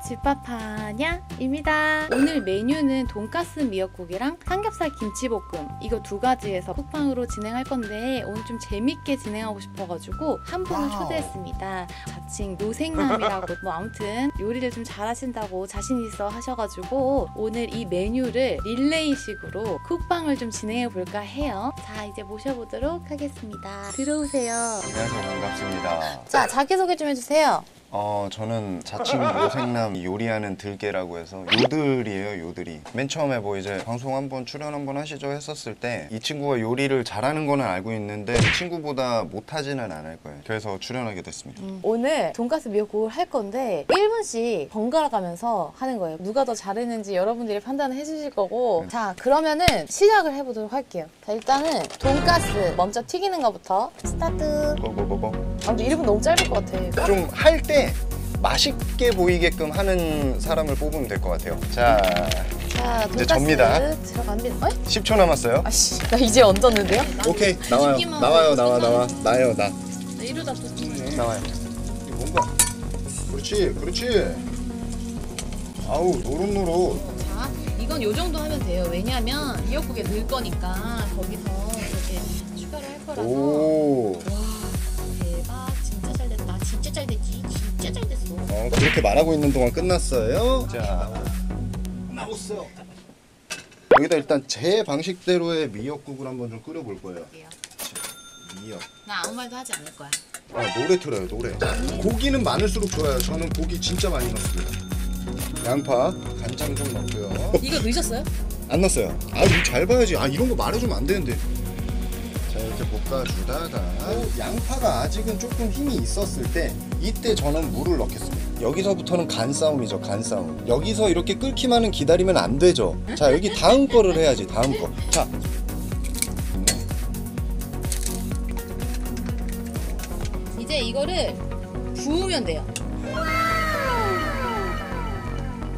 집밥하냐입니다. 오늘 메뉴는 돈가스 미역국이랑 삼겹살 김치볶음 이거 두 가지에서 쿡방으로 진행할 건데 오늘 좀 재밌게 진행하고 싶어가지고 한 분을. 초대했습니다. 자칭 노생남이라고 뭐 아무튼 요리를 좀 잘하신다고 자신 있어 하셔가지고 오늘 이 메뉴를 릴레이식으로 쿡방을 좀 진행해 볼까 해요. 자 이제 모셔보도록 하겠습니다. 들어오세요. 안녕하세요 반갑습니다. 자 자기소개 좀 해주세요. 어 저는 자칭 요섹남 요리하는 들개라고 해서 요들이에요 요들이. 맨 처음에 뭐 이제 방송 한번 출연 한번 하시죠 했었을 때 이 친구가 요리를 잘하는 거는 알고 있는데 이 친구보다 못하지는 않을 거예요. 그래서 출연하게 됐습니다. 오늘 돈가스 미역국을 할 건데 1분씩 번갈아 가면서 하는 거예요. 누가 더 잘했는지 여러분들이 판단을 해주실 거고 네. 자 그러면은 시작을 해보도록 할게요. 자 일단은 돈가스 먼저 튀기는 거부터 스타트. 뭐뭐뭐뭐. 아 근데 1분 너무 짧을 것 같아. 좀 할때 맛있게 보이게끔 하는 사람을 뽑으면 될 것 같아요. 자 자 이제 돈가스 접니다. 들어갑니다. 어이? 10초 남았어요. 아씨 나 이제 얹었는데요? 오케이 나와요. 나와요 나와 나와 나요 나. 이러다 또 나와요. 이거 뭔가. 그렇지, 그렇지. 아우 노릇노릇. 자, 이건 요 정도 하면 돼요. 왜냐면 미역국에 넣을 거니까 거기서 이렇게 추가를 할 거라서. 오. 와, 어. 어, 그렇게 말하고 있는 동안 끝났어요. 자, 나왔어요. 여기다 일단 제 방식대로의 미역국을 한번 좀 끓여볼 거예요. 미역. 나 아무 말도 하지 않을 거야. 아 노래 틀어요 노래. 자, 고기는 많을수록 좋아요. 저는 고기 진짜 많이 넣습니다. 양파, 간장 좀 넣고요. 이거 넣으셨어요? 안 넣었어요. 아, 이거 잘 봐야지. 아, 이런 거 말해주면 안 되는데. 자, 이렇게 볶아주다가 양파가 아직은 조금 힘이 있었을 때 이때 저는 물을 넣겠습니다. 여기서부터는 간 싸움이죠, 간 싸움. 여기서 이렇게 끓기만은 기다리면 안 되죠. 자, 여기 다음 거를 해야지, 다음 거. 자. 네. 이제 이거를 부으면 돼요.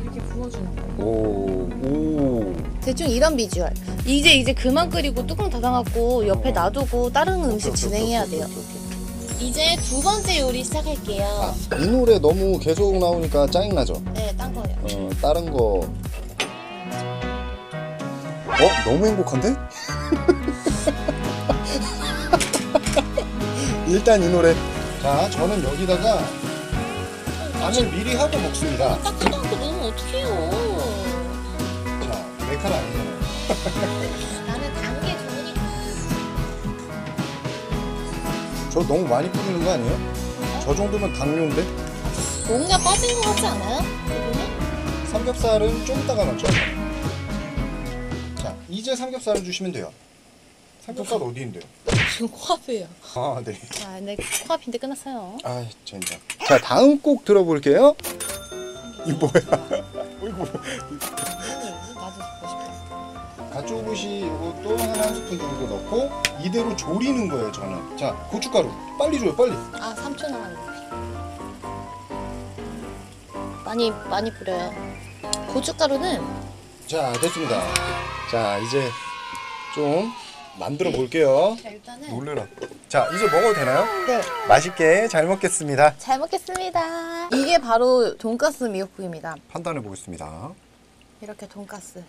이렇게 부어주는 거. 오, 오. 대충 이런 비주얼. 이제 이제 그만 끓이고 뚜껑 닫아갖고 옆에 놔두고 다른 음식 진행해야 돼요. 이제 두 번째 요리 시작할게요. 아, 이 노래 너무 계속 나오니까 짜증나죠? 네, 딴 거예요. 어, 다른 거. 어? 너무 행복한데? 일단 이 노래. 자, 저는 여기다가 간을 미리 하고 먹습니다. 따끈도 않고 넣으면 어떡해요. 자, 메칼 아니잖아요. 나는 단 저 너무 많이 뿌리는 거 아니에요? 저 정도면 당뇨인데? 뭔가 빠진 것 같지 않아요? 이거는? 삼겹살은 좀 이따가 넣죠. 자, 이제 삼겹살을 주시면 돼요. 삼겹살 어디 있는데요? 지금 코앞이에요. 아, 네. 아, 네, 코앞인데 끝났어요. 아, 젠장. 자, 다음 곡 들어볼게요. 이 뭐야? 어이구. 가쪼부시 이것도 하나 한 스푼 정도 넣고 이대로 조리는 거예요, 저는. 자, 고춧가루 빨리 줘요, 빨리. 아, 3초 남았네. 많이, 많이 뿌려요. 고춧가루는 자, 됐습니다. 자, 이제 좀 만들어 볼게요. 자, 일단은. 놀래라. 자, 이제 먹어도 되나요? 네. 맛있게 잘 먹겠습니다. 잘 먹겠습니다. 이게 바로 돈가스 미역국입니다. 판단해 보겠습니다. 이렇게 돈가스.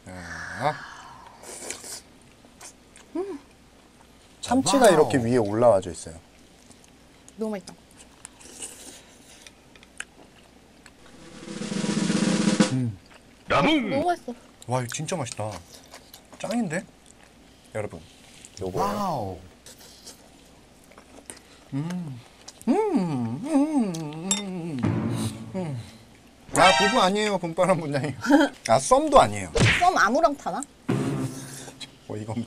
자. 참치가 이렇게 위에 올라와져 있어요. 너무 맛있다. 너무 맛있어. 와, 이거 진짜 맛있다. 짱인데? 여러분, 요거. Wow. 음. 음. 음. 음. 아, 부부 아니에요, 봄바람 분장이. 아, 썸도 아니에요. 썸 아무랑 타나? 어, 이건.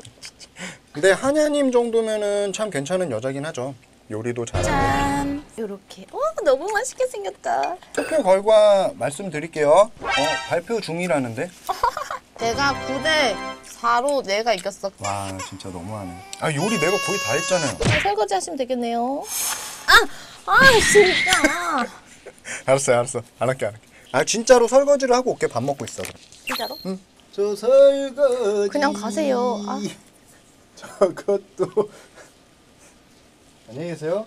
근데 한야님 정도면은 참 괜찮은 여자긴 하죠. 요리도 잘하고. 짠. 요렇게. 어, 너무 맛있게 생겼다. 투표 결과 말씀드릴게요. 어, 발표 중이라는데? 내가 9대 4로 내가 이겼어. 와, 진짜 너무하네. 아, 요리 내가 거의 다 했잖아요. 아, 설거지 하시면 되겠네요. 아! 아, 진짜. 알았어요, 알았어. 안 할게, 안 할게. 아, 진짜로 설거지를 하고 올게. 밥 먹고 있어. 진짜로? 응. 저 설거지. 그냥 가세요. 아. 저것도. 안녕히 계세요.